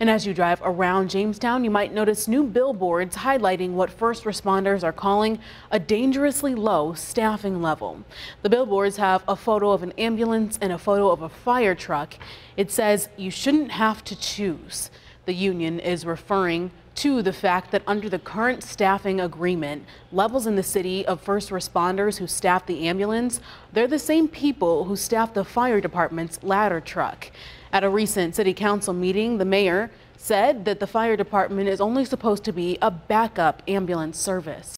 And as you drive around Jamestown, you might notice new billboards highlighting what first responders are calling a dangerously low staffing level. The billboards have a photo of an ambulance and a photo of a fire truck. It says you shouldn't have to choose. The union is referring to the fact that under the current staffing agreement, levels in the city of first responders who staff the ambulance, they're the same people who staff the fire department's ladder truck. At a recent city council meeting, the mayor said that the fire department is only supposed to be a backup ambulance service.